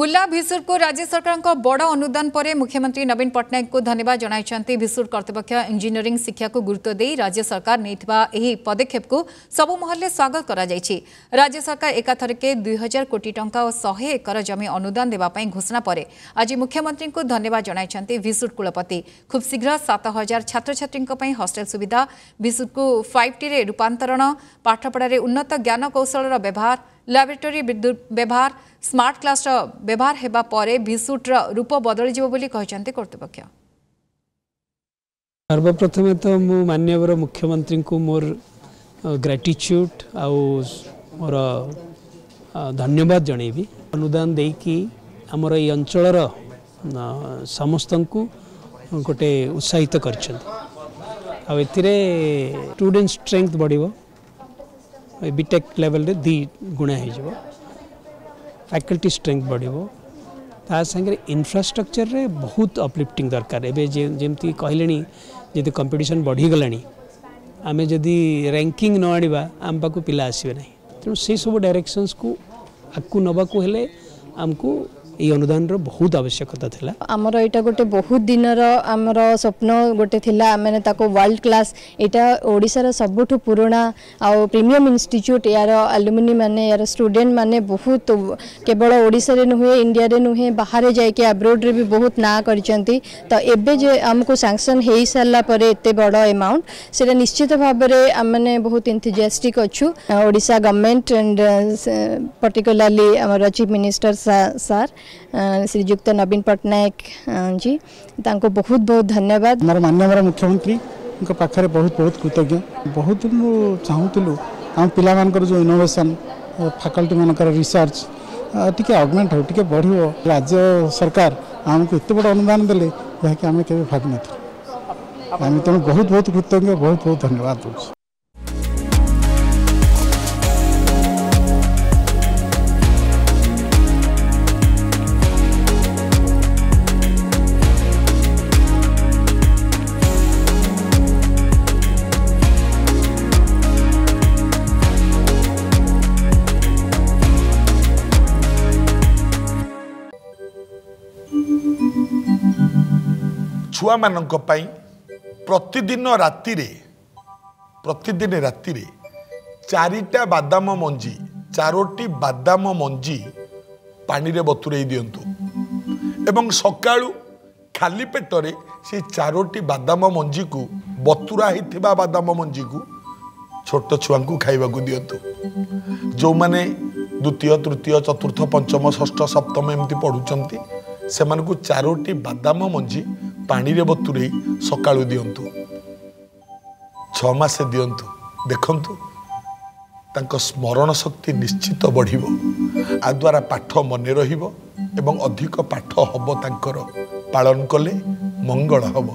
ବୁର୍ଲା ଭିସୁରକୁ ରାଜ୍ୟ ସରକାରଙ୍କ ବଡ଼ ଅନୁଦାନ ପରେ ମୁଖ୍ୟମନ୍ତ୍ରୀ ନବୀନ ପଟ୍ଟନାୟକଙ୍କୁ ଧନ୍ୟବାଦ ଜଣାଇଛନ୍ତି ଭିସୁର କର୍ତ୍ତୃପକ୍ଷ ଇଞ୍ଜିନିୟରିଂ ଶିକ୍ଷାକୁ ଗୁରୁତ୍ୱ ଦେଇ ରାଜ୍ୟ ସରକାର ନେଇଥିବା ଏହି ପଦକ୍ଷେପକୁ ସବୁ ମହଲରେ ସ୍ୱାଗତ କରାଯାଇଛି ରାଜ୍ୟ ସରକାର ଏକାଥରକେ ଦୁଇ ହଜାର କୋଟି ଟଙ୍କା ଓ ଶହେ ଏକର ଜମି ଅନୁଦାନ ଦେବା ପାଇଁ ଘୋଷଣା ପରେ ଆଜି ମୁଖ୍ୟମନ୍ତ୍ରୀଙ୍କୁ ଧନ୍ୟବାଦ ଜଣାଇଛନ୍ତି ଭିସୁର କୁଳପତି ଖୁବ୍ ଶୀଘ୍ର ସାତ ହଜାର ଛାତ୍ରଛାତ୍ରୀଙ୍କ ପାଇଁ ହଷ୍ଟେଲ ସୁବିଧା ଭିସୁରକୁ ଫାଇଭ୍ ଟିରେ ରୂପାନ୍ତରଣ ପାଠପଢ଼ାରେ ଉନ୍ନତ ଜ୍ଞାନକୌଶଳର ବ୍ୟବହାର लाबरेटरी व्यवहार स्मार्ट क्लास व्यवहार होगा पर भिसुट्र रूप बदली जातृपक्ष सर्वप्रथमे तो मुवर मुख्यमंत्री को मोर ग्राटिच्यूड आर धन्यवाद जनइबि अनुदान दे कि आम यर समस्त को गोटे उत्साहित करूडे स्ट्रेंथ बढ़ बीटेक लेवल रे दी गुणा हो फैकल्टी स्ट्रेंथ बढ़ो इनफ्रास्ट्रक्चर रे बहुत अपलिफ्टिंग दरकार एमती कहले जी कंपिटन बढ़ीगला आम जदि रैंकिंग ना आम पाक पिला आसबे ना तेणु से सब डायरेक्शन को आगे नाकू आमको এই অনুদানর বহুত আবশ্যকতা লা আমার এটা গোটে বহুত দিনর আমার স্বপ্ন গোটে লা আমি তাকে ওয়ার্ল্ড ক্লাস এটা ওড়িশার সবুঠু পুরোনা আও প্রিমিয়ম ইনস্টিচ্ୟୁଟ୍ ଏହାର ଆଲୁମିନି ମାନେ ଏହାର ଷ୍ଟୁଡେଣ୍ଟ ମାନେ ବହୁତ କେବଳ ଓଡ଼ିଶାରେ ନୁହେଁ ଇଣ୍ଡିଆରେ ନୁହେଁ ବାହାରେ ଯାଇକି ଆବ୍ରୋଡ଼ରେ ବି ବହୁତ ନାଁ କରିଛନ୍ତି ତ ଏବେ ଯେ ଆମକୁ ସାଙ୍କସନ୍ ହୋଇସାରିଲା ପରେ ଏତେ ବଡ଼ ଏମାଉଣ୍ଟ ସେଇଟା ନିଶ୍ଚିତ ଭାବରେ ଆମେମାନେ ବହୁତ ଇନ୍ଥୁଜିଆଷ୍ଟିକ୍ ଅଛୁ ଓଡ଼ିଶା ଗଭର୍ଣ୍ଣମେଣ୍ଟ ଆଣ୍ଡ ପର୍ଟିକୁଲାରଲି ଆମର chief minister sir Srijukta Naveen Patnaik ji ताको बहुत बहुत धन्यवाद मोर मान्यवर मुख्यमंत्री पाखे बहुत बहुत कृतज्ञ बहुत चाहूल आम पिला जो इनोभेसन फाकल्टी मान रिसर्च टे अगमेंट हो टे बढ़ राज्य सरकार आम को ये बड़ अनुदान दे जहाँकि भावन आम बहुत बहुत कृतज्ञ बहुत बहुत धन्यवाद दूसरी ଛୁଆମାନଙ୍କ ପାଇଁ ପ୍ରତିଦିନ ରାତିରେ ପ୍ରତିଦିନ ରାତିରେ ଚାରିଟା ବାଦାମ ମଞ୍ଜି ଚାରୋଟି ବାଦାମ ମଞ୍ଜି ପାଣିରେ ବତୁରେଇ ଦିଅନ୍ତୁ ଏବଂ ସକାଳୁ ଖାଲି ପେଟରେ ସେ ଚାରୋଟି ବାଦାମ ମଞ୍ଜିକୁ ବତୁରା ହେଇଥିବା ବାଦାମ ମଞ୍ଜିକୁ ଛୋଟ ଛୁଆଙ୍କୁ ଖାଇବାକୁ ଦିଅନ୍ତୁ ଯେଉଁମାନେ ଦ୍ୱିତୀୟ ତୃତୀୟ ଚତୁର୍ଥ ପଞ୍ଚମ ଷଷ୍ଠ ସପ୍ତମ ଏମିତି ପଢ଼ୁଛନ୍ତି ସେମାନଙ୍କୁ ଚାରୋଟି ବାଦାମ ମଞ୍ଜି ପାଣିରେ ବତୁରେଇ ସକାଳୁ ଦିଅନ୍ତୁ ଛଅ ମାସେ ଦିଅନ୍ତୁ ଦେଖନ୍ତୁ ତାଙ୍କ ସ୍ମରଣ ଶକ୍ତି ନିଶ୍ଚିତ ବଢ଼ିବ ଆ ଦ୍ୱାରା ପାଠ ମନେ ରହିବ ଏବଂ ଅଧିକ ପାଠ ହେବ ତାଙ୍କର ପାଳନ କଲେ ମଙ୍ଗଳ ହେବ